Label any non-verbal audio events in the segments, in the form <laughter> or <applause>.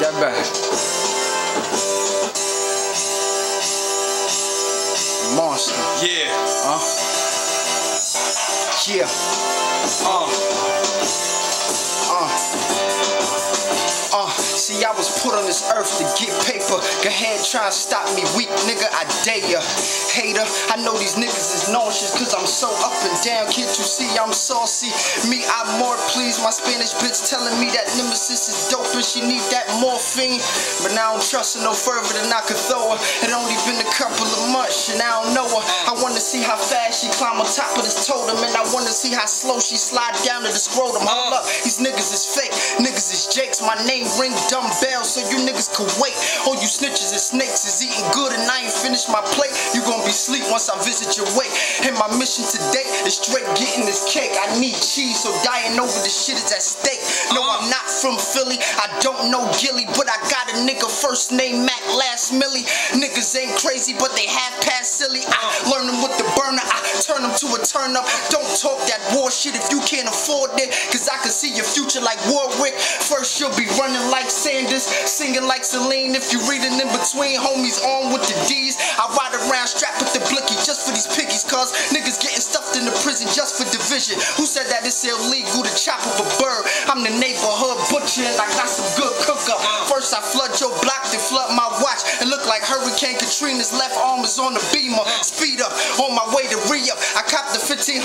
That back. Monster. Yeah. Huh? Yeah. Uh. Uh. Uh, see, I was put on this earth to get paper. Go ahead, try and stop me, weak nigga. I dare ya. Hater, I know these niggas is nauseous cause I'm so up and down. Can't you see I'm saucy? Me, I'm more pleased. My Spanish bitch telling me that Nymesys is dope and she need that morphine. But now I don't trust her no further than I could throw her. It only been a couple of months and I don't know her. I wanna see how fast she climb on top of this totem and I wanna see how slow she slide down to the scrotum. Hold up, these niggas is fake. Niggas is jakes. My name ring dumbbell so you niggas can wait. All you snitches and snakes is eating good and I ain't finished my plate. You gon' be sleep once I visit your wake. And my mission today is straight getting this cake. I need cheese, so dying over this shit is at stake. No, I'm not from Philly. I don't know Gillie, but I got a nigga first name Mac, last Millie. Niggas ain't crazy, but they half past silly. I learn them with the burner. I turn them to a turn up. Don't talk that war shit if you can't afford it. Cause I can see your future like Warwick. First you'll be running like Sanders, singing like Celine. If you're reading in between, homies on with the D's. I ride around strapped with the blicky just for these piggies. Cause niggas getting stuffed in the prison just for division. Who said that it's illegal to chop up a bird? I'm the neighborhood butcher and I got some good cooker. First I flood your block, then flood my. It look like Hurricane Katrina's left arm is on the beamer. Speed up on my way to re-up. I copped a $1,500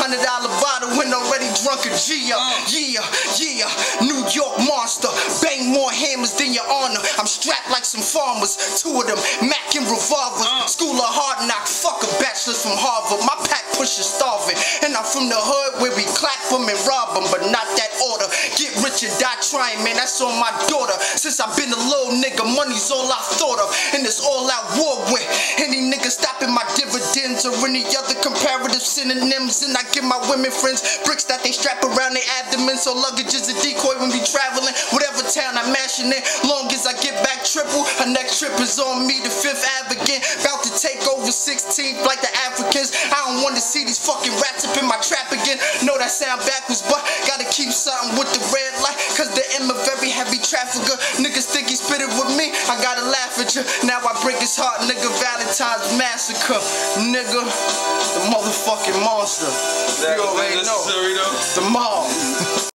bottle when already drunk a G up. Uh. Yeah, yeah, New York monster. Bang more hammers than your honor. I'm strapped like some farmers. Two of them, Mac and revolvers. Uh. School of hard knock. Fuck a bachelor's from Harvard. My pack pushes starving. And I'm from the hood where we clap them and rob them, but not that order. Get rich and die trying, man. That's on my daughter. Since I've been a little nigga, money's all I thought of. And it's all I war with. Any nigga stopping my dividends or any other comparative synonyms. And I give my women friends bricks that they strap around their abdomen. So luggage is a decoy when we traveling. Whatever town I'm mashing in. Long as I get back triple, her next trip is on me. The fifth advocate. About to take over 16th like the Africans. I don't want to see these fucking rats up in my trap again. Know that sound backwards, but gotta keep something with the red light. Cause the M a very heavy trafficker. Niggas think he spit it with me. I gotta laugh at you. Now I break his heart, nigga. Valentine's massacre. Nigga, the motherfucking monster. That you already know. The mob. <laughs>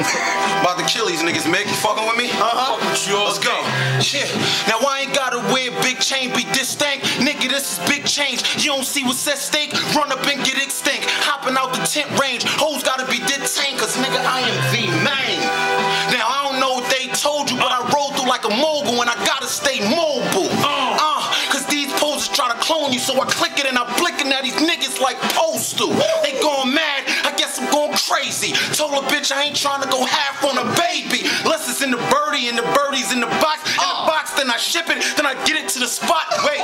<laughs> About to kill these niggas, Mick. You fucking with me? Uh-huh. Let's go. Shit. Now I ain't gotta wear big chain, be distinct. Nigga, this is big change. You don't see what's at stake. Run up and get extinct. Hopping out the tent range. Hoes gotta be detained, cause nigga, I am the man. Now I don't know what they told you, but I roll through like a mogul and I gotta stay mobile. Uh, cause these poses try to clone you, so I click it and I'm at these niggas like postal. They going mad, crazy. Told a bitch I ain't trying to go half on a baby. Unless it's in the birdie and the birdie's in the box. In the box, then I ship it, then I get it to the spot. Wait,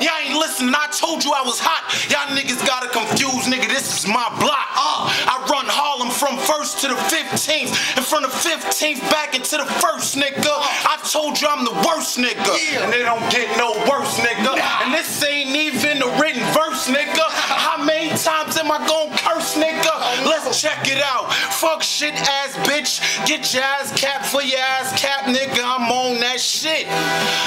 y'all ain't listening, I told you I was hot. Y'all niggas gotta confuse, nigga, this is my block. Uh, I run Harlem from first to the 15th. And from the 15th back into the first, nigga. I told you I'm the worst, nigga. Yeah. And they don't get no worse, nigga. And this ain't even a written verse, nigga. How many times am I gonna curse, nigga? Let's check it out. Fuck shit ass bitch. Get your ass cap for your ass cap, nigga. I'm on that shit.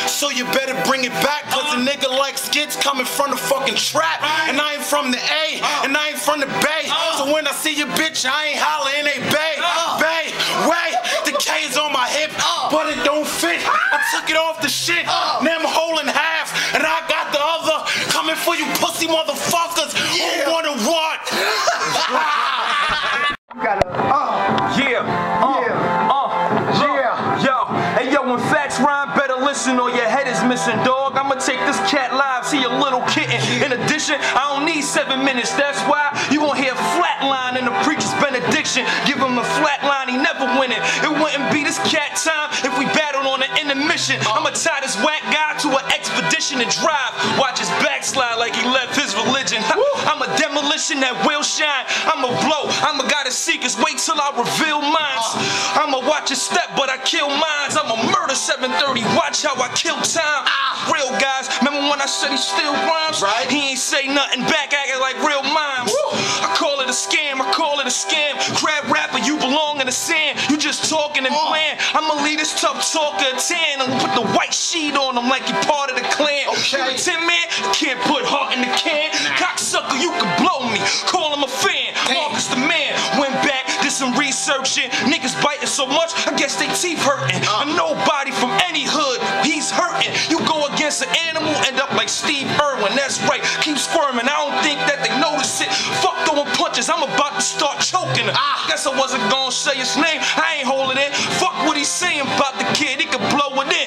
So you better bring it back, cause a uh-huh. nigga like skits coming from the fucking trap. And I ain't from the A, uh. and I ain't from the Bay. Uh. So when I see your bitch, I ain't hollering, they Bay. Uh. Bay, way. the K is on my hip, but it don't fit. I took it off the shit, now I'm holding half, and I got the other coming for you pussy motherfuckers who wanna listen or your head is missing, dog. I'ma take this cat live, see a little kitten. In addition, I don't need seven minutes. That's why you gon' hear flatline in the preacher's benediction. Give him a flatline, he never win It It wouldn't be this cat time if we battled on an intermission. I'ma tie this whack guy to an expedition and drive. Watch his backslide like he left his religion. I'm a demolition that will shine. I'm a blow. I'm a gotta seekers. Wait till I reveal minds. I'ma watch a step, but I kill minds. I'm a 730. Watch how I kill time. Real guys, remember when I said he still rhymes? Right. He ain't say nothing back, acting like real mimes. I call it a scam, I call it a scam. Crab rapper, you belong in the sand. You just talking and playing. I'ma leave this tough talker a tan and put the white sheet on him like you part of the clan. Okay. You a tin man, can't put heart in the can. Some researching. Niggas biting so much, I guess they teeth hurting. I'm nobody from any hood, he's hurting. You go against an animal, end up like Steve Irwin. That's right, keep squirming. I don't think that they notice it. Fuck throwing punches, I'm about to start choking her. Ah. Guess I wasn't gonna say his name, I ain't holding it. Fuck what he's saying about the kid, he could blow it in.